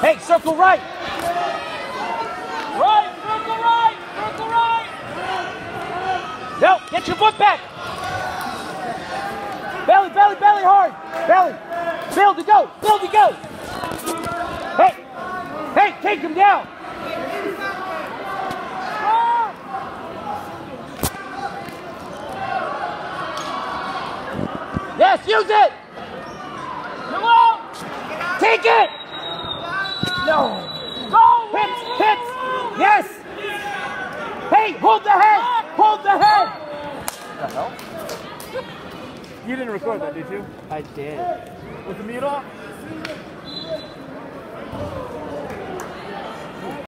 Hey, circle right. Right, circle right, circle right. No, get your foot back. Belly, belly, belly hard. Belly. Build to go, build to go. Hey, hey, take him down. Yes, use it. Come on. Take it. Hold the head. Hold the head. What the hell? You didn't record that, did you? I did. With the mute off?